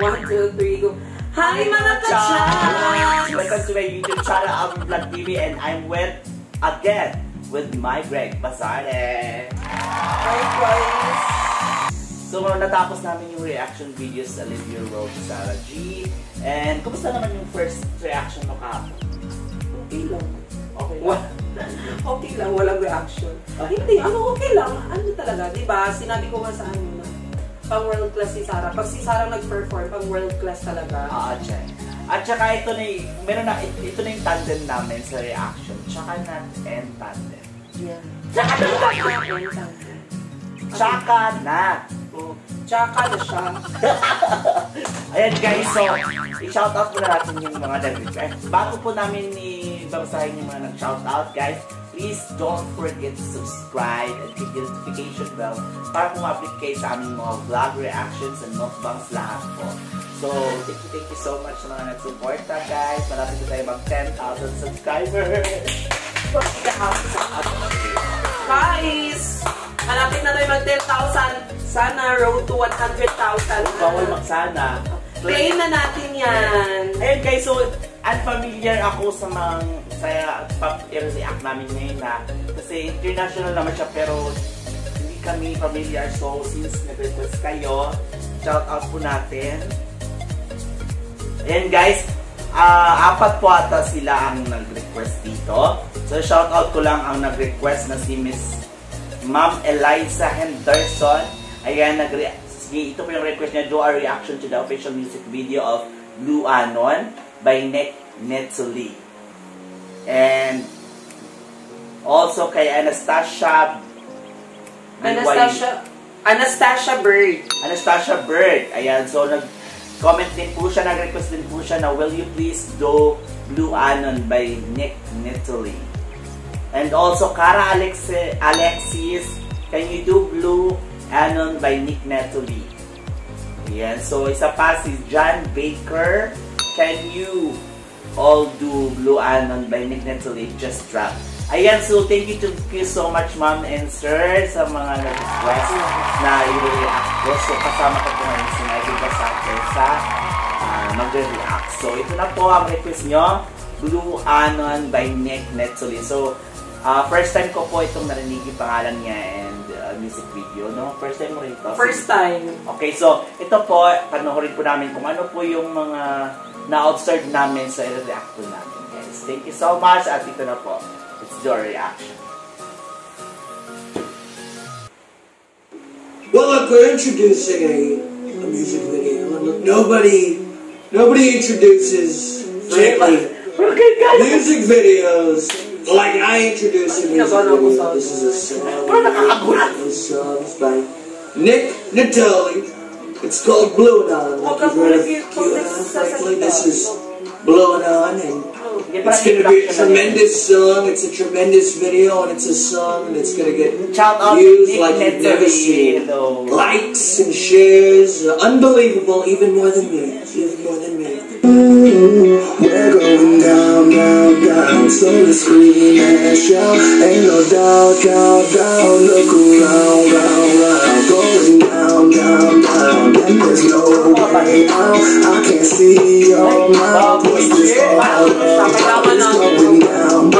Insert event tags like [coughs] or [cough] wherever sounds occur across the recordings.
One, two, three, go. Hi mga kachas! Welcome to my YouTube channel, I'm Vlog TV, and I'm with, again, with my Greg Basare. Hi guys! So, natapos namin yung reaction videos sa Live Your World Sarah G. And, kumusta naman yung first reaction mo kahapon? Okay lang. Okay lang. [laughs] Okay lang, walang reaction. Hindi, ano okay lang. Ano talaga, di ba? Sinabi ko nga sa ano pang world class si Sarah. Pag si Sarah nag-perform, pang world class talaga. Ah, check. At saka ito na yung, meron na, ito na yung tandem namin sa reaction. Tsaka na and tandem. Yeah. Tsaka na! Tsaka na! Oh, tsaka na siya. [laughs] Ayan guys, so, i-shoutout muna natin yung mga nag-request. Bago po namin i-babasahin yung mga nag-shoutout, guys, please don't forget to subscribe and click the notification bell para kung update kayo sa aming mga vlog reactions and mukbangs lahat po. So, thank you, thank you so much sa mga nag-supporta, guys. Malapit na tayo mag 10,000 subscribers. Guys! Malapit na tayo mag 10,000. Sana road to 100,000. Bawal magsana. Claim na natin yan. Ayun guys, so unfamiliar ako sa mga sa pop react namin ngayon na kasi international naman siya pero hindi kami familiar. So since nag-request kayo shout out po natin. Ayan guys. Ah apat po ata sila ang nag-request dito. So shout out ko lang ang nag-request na si Miss Ma'am Eliza Henderson. Ayan nag Sige, ito po yung request niya, do a reaction to the official music video of Blue Anon by Nick Netzuli. And also kay Anastasia Anastasia, Anastasia Bird. Anastasia Bird. Ayan, so nag-comment din po siya, nag-request din po siya na will you please do Blue Anon by Nick Netzuli. And also Cara Alexi Alexis, can you do Blue Anon by Nick Netuli. Yan. So, isa pa si John Baker. Can you all do Blue Anon by Nick Netuli? Just drop. Ayan. So, thank you to you so much, ma'am and sir, sa mga nag-request na i-react ko. So, kasama ko po ngayon si Michael Basaker sa uh, mag-react. So, ito na po ang request nyo. Blue Anon by Nick Netuli. So, uh, first time ko po itong narinig yung pangalan niya and uh, music video, no? First time mo rin ito? First time. Okay, so ito po, panoorin po namin kung ano po yung mga na-observe namin sa i-react po namin, guys. Thank you so much at ito na po. Let's do our reaction. Well, look, we're introducing a, a music video, and look, nobody, nobody introduces, frankly, music videos like I introduce a music video. This is a song. This song's by Nick Natali. It's called Blue On. Like you've heard of QAnon, frankly, this is Blue On, and it's going to be a tremendous song. It's a tremendous video, and it's a song that's going to get Shout out views like you've never seen. Likes and shares, uh, unbelievable, even more than me. Even more than me. We're going down, down, down So let's scream and shout Ain't no doubt, doubt, doubt Look around, round, round And no way out I can't see your mouth What's all going down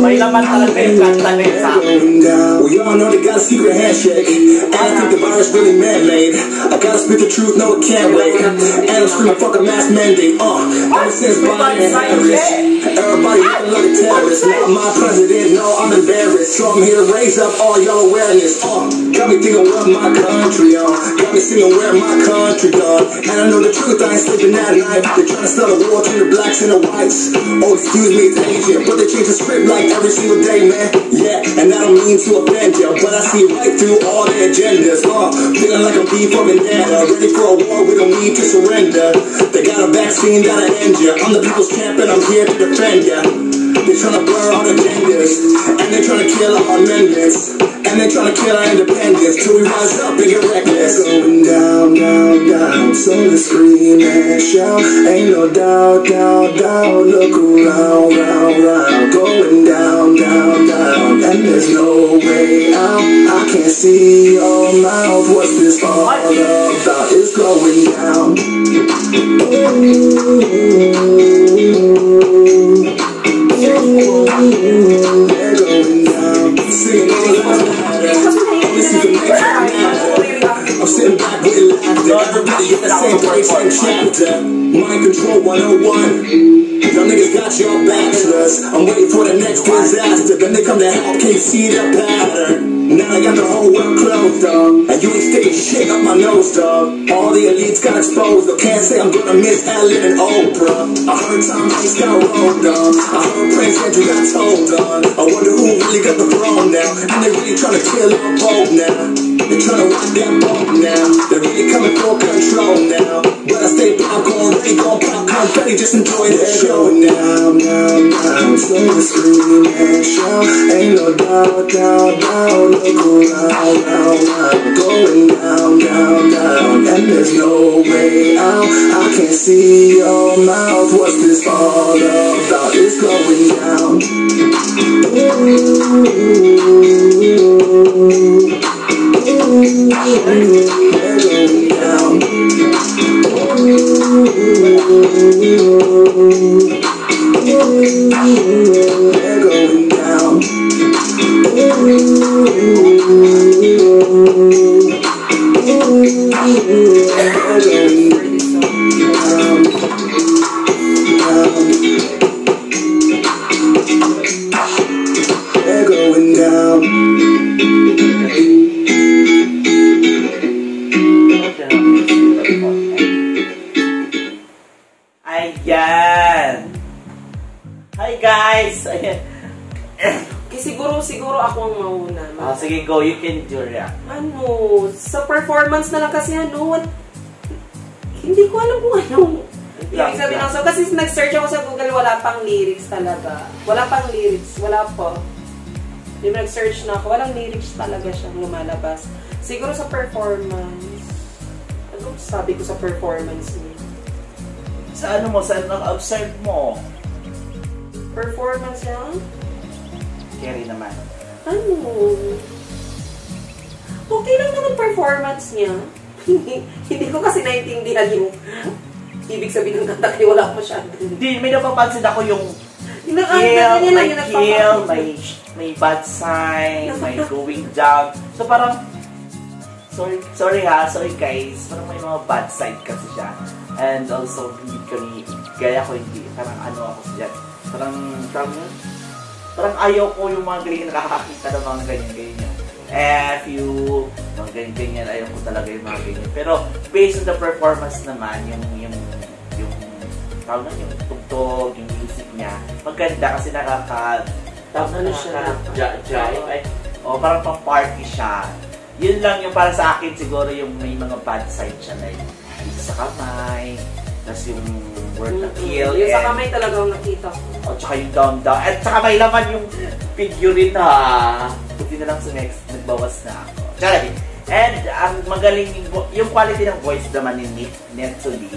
May laman talaga yung kanta na yun sa akin. going down. We all know they got a secret handshake. I think the virus really man-made. I gotta speak the truth, no it can't wait. I'm screaming fuck a mass mandate. Uh, ever since Biden and Harris, everybody looking like a terrorist. Not my president, no, I'm embarrassed. So I'm here to raise up all y'all awareness. Uh, got me thinking what my country on. Got me singing where my country gone. And I know the truth, I ain't sleeping at night. They're trying to start a war between the blacks and the whites. Oh, excuse me, it's Asian, but they change the script like every single day, man. Yeah, and I don't mean to offend ya, but I see right through all their agendas. Uh, feeling like I'm beef from Indiana, ready for a war, we don't need to surrender. They got a vaccine that'll end ya. I'm the people's champ and I'm here to defend ya. They're trying to blur our agendas, and they're trying to kill our amendments, and they're trying to kill our independence till we rise up and get reckless. Going down, down, down, So let's scream and shout. Ain't no doubt, doubt, doubt. Look around, round, round. Going down, down, down. And there's no way out. Can't see your mouth. What's this all about? It's going down. They're going down. Singing all about. This is the next I'm sitting back with laughter. Everybody at the same place, same chapter. Mind control 101. Y'all niggas got your bachelors. I'm waiting for the next disaster. Then they come to help, can't see the pattern. Now I got the whole world closed, dog. And you ain't sticking shit up my nose, dog. All the elites got exposed. I can't say I'm gonna miss Ellen and Oprah. I heard Tom Hanks got rolled, dog. I heard Prince Andrew got told, dog. I wonder who really got the throne now. And they really trying to kill our boat now. They trying to rock that boat now. They're really coming for control now. Ready, just enjoy the show now, now, now. So we scream and shout, ain't no doubt, doubt, doubt. Look around, round, round, going down, down, down, and there's no way out. I can't see your mouth. What's this all about? It's going down. They're going They're going down. Ayan! Hi guys! Ayan. Eh, siguro, siguro ako ang mauna. Ah, sige, go. You can do it. Ano, sa performance na lang kasi ano, hindi ko alam kung anong ibig sabihin ng song. Kasi nag-search ako sa Google, wala pang lyrics talaga. Wala pang lyrics, wala po. Ba nag-search na ako, walang lyrics talaga siyang lumalabas. Siguro sa performance, ano sabi ko sa performance niya? Sa ano mo, sa nag-observe mo. Performance niya? Carry naman. Ano? Okay lang naman performance niya. Hindi, [laughs] hindi ko kasi naintindihan yung ibig sabihin ng kaya wala ko masyado. Hindi, may napapansin ako yung kill, lang may kill, may, may bad sign, may going down. So parang, sorry, sorry ha, sorry guys, parang may mga bad side kasi siya. And also, hindi kami, gaya ko hindi, parang ano ako siya. Parang, parang, parang ayaw ko yung mga ganyan nakakakita ng mga ganyan-ganyan. F you, mga ganyan-ganyan, ayaw ko talaga yung mga ganyan. Pero, based on the performance naman, yung, yung, tawag na yung tugtog, yung music niya, maganda kasi nakaka, tawag na Ano siya? jive, o parang pang party siya. Yun lang yung para sa akin siguro yung may mga bad side siya like sa kamay, tapos yung word na kill, Yung sa kamay talaga ang nakita ko. o tsaka yung down down. At tsaka may laman yung figurine ha. Buti na lang sa next, nagbawas na ako. Charity. And ang magaling yung, quality ng voice naman ni Nick Netuli,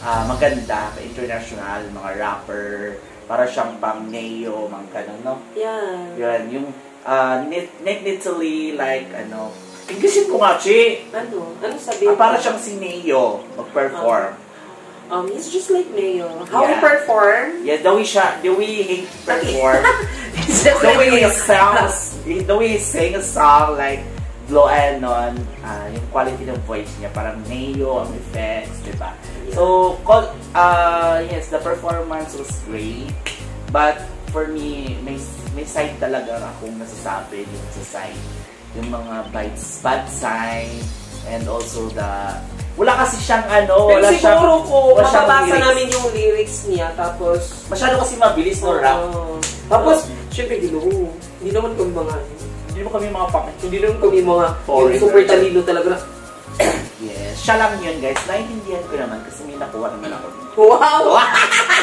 ah maganda, international, mga rapper, para siyang pang Neo, mga ganun, no? Yan. Yun, yung uh, Nick, Nick Netuli, like, ano, Englishin ko nga, Chi! Ano? Ano sabihin? Ah, para siyang si Neo, mag-perform. Um, he's just like Mayo. How he Yeah. perform? Yeah, the way siya, the way he perform, [laughs] the way he sounds, the way he sing a song like Glow Anon, uh, yung quality ng voice niya, parang Neo, ang effects, di ba? So, call, uh, yes, the performance was great, but for me, may, may side talaga akong nasasabi yung sa side. Yung mga bites, bad sign, and also the, wala kasi siyang ano, Pero wala siyang, siguro ko, mababasa namin yung lyrics niya, tapos... Masyado kasi mabilis no rap. Oo. tapos, syempre, di naman, hindi naman kami mga, Hindi mo kami mga pang... hindi naman kami mga, yung super talino talaga [coughs] Yes. Siya lang yun, guys. Naintindihan ko naman kasi may nakuha naman ako. wow!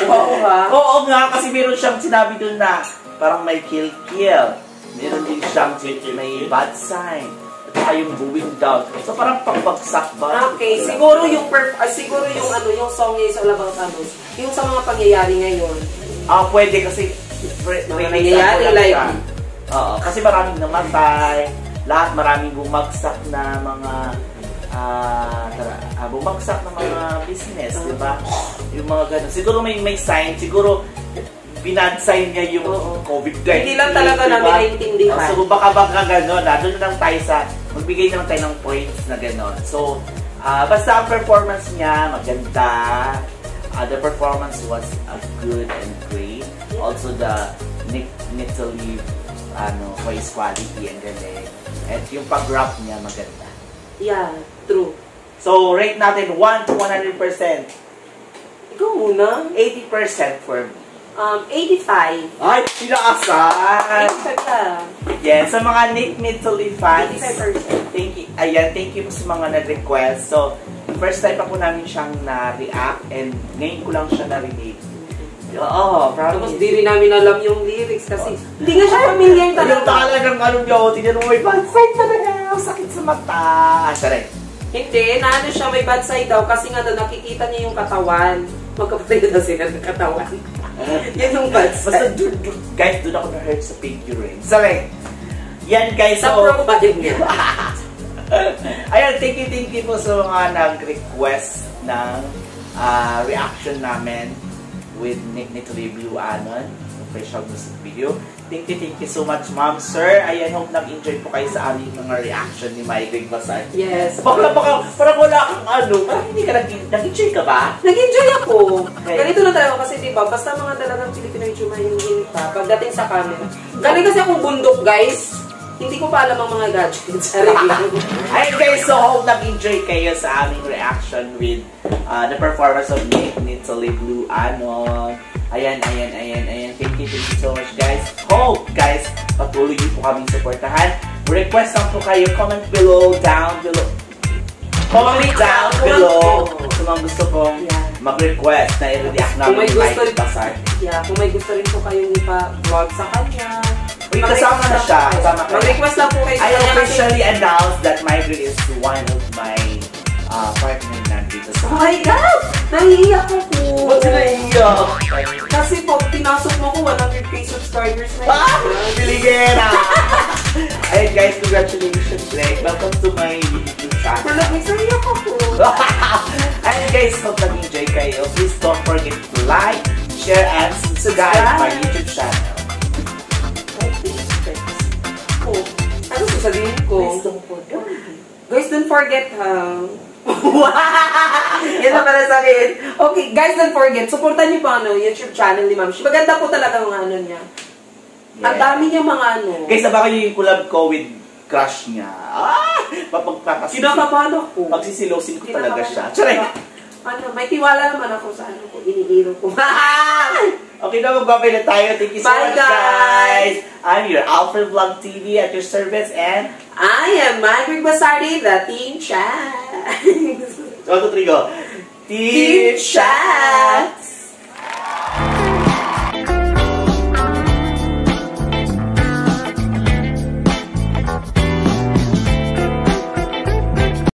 wow [laughs] ha? Oo nga, kasi meron siyang sinabi dun na parang may kill-kill. Meron din siyang may bad sign. At saka yung going down. So parang pagbagsak ba? Okay, siguro yung perf- ah, siguro yung ano, yung song niya is all about ano, yung sa mga pangyayari ngayon. Ah, pwede kasi Mga nangyayari, like-. Oo, kasi maraming namatay, lahat maraming bumagsak na mga ah tara, ah, bumagsak na mga business, di ba? Yung mga ganun. Siguro may may sign, siguro binad sign niya yung Oo. COVID-19. Hindi lang talaga di ba? namin naiintindihan. Ah, so baka baka gano'n, na doon na lang tayo sa, magbigay lang tayo ng points na gano'n. So, ah, basta ang performance niya, maganda. Ah, the performance was uh, good and great. Also the Nick Nitaly ano, voice quality and galing. At yung pag-rap niya maganda. Yeah, true. So, rate natin 1 to 100%. Ikaw muna. 80% for me. Um, 85. Ay, pinaasan! 85 lang. Yes, sa mga Nick Nitaly fans, 85%. thank you, ayan, thank you po sa mga nag-request. So, first time pa po namin siyang na-react and ngayon ko lang siya na-relate. Oo, Tapos promise. di rin namin alam yung lyrics kasi hindi nga siya familiar Yung talaga. talagang ano niyo, tignan mo may bad side talaga. Sakit sa mata. Ah, sorry. Hindi, naano siya may bad side daw kasi nga daw nakikita niya yung katawan. Magkapatid na sila ng katawan. [laughs] Yan yung bad Basta side. dun, dun, guys, doon ako na-hurt sa figurine. Sorry. Yan guys, Sa so... profile niya. [laughs] Ayan, thank you, thank you po sa mga nag-request ng ah, reaction namin with Nick Nitaly Blue Anon official music video. Thank you, thank you so much, ma'am, sir. Ayan, hope nag-enjoy po kayo sa aming mga reaction ni Mike Basay. Yes. Baka, baka, parang wala kang ano, parang hindi ka nag- nag-enjoy ka ba? Nag-enjoy ako. Okay. Ganito na talaga kasi di ba, basta mga talagang Filipino YouTube yung init pa pagdating sa camera. Galing kasi akong bundok, guys. Hindi ko pa alam ang mga gadgets. Ayun guys, so hope nag-enjoy kayo sa aming reaction with uh, the performance of Nick Nitaly Blue Anon. Ayan, ayan, ayan, ayan. Thank you, thank you so much guys. Hope guys, patuloy niyo po kaming supportahan. Request lang po kayo, comment below, down below. Comment down below sa mga gusto Yeah. mag-request na i-react Kung namin may gusto rin- Basar. Yeah, kung may gusto rin po kayong ipa-vlog sa kanya. Kasama na siya. Kasama ka. Mag-request lang po kayo I officially announced that Michael is one of my uh, partner na dito sa Oh my God! Nahihiyak ako. Ba't sila iiyak? Kasi po, pinasok mo ko 100k subscribers na Ah! yun. Biligera! [laughs] Ayun guys, congratulations Greg. Welcome to my YouTube channel. Talagang naiyak ako. [laughs] Ayun guys, hope nag-enjoy kayo. Please don't forget to like, share, and subscribe to my YouTube channel. Forget ha. [laughs] Yan na pala sabihin. Okay, guys, don't forget. Supportan niyo po ano, YouTube channel ni Ma'am. Maganda po talaga mga ano niya. Ang Yeah. dami niya mga ano. Guys, nabaka yung collab ko with crush niya. Ah! Papagpapasin. Kinakabahan ako. Pagsisilosin ko talaga siya. Charay! Ano, may tiwala naman ako sa ano ko, iniiro ko. [laughs] Okay na, magbabay na tayo. Thank you so Bye, much, guys. guys. I'm your Alfred Vlog TV at your service and I am Margaret Basardi, the Team Chat. One, two, three, go. Team Team Chat!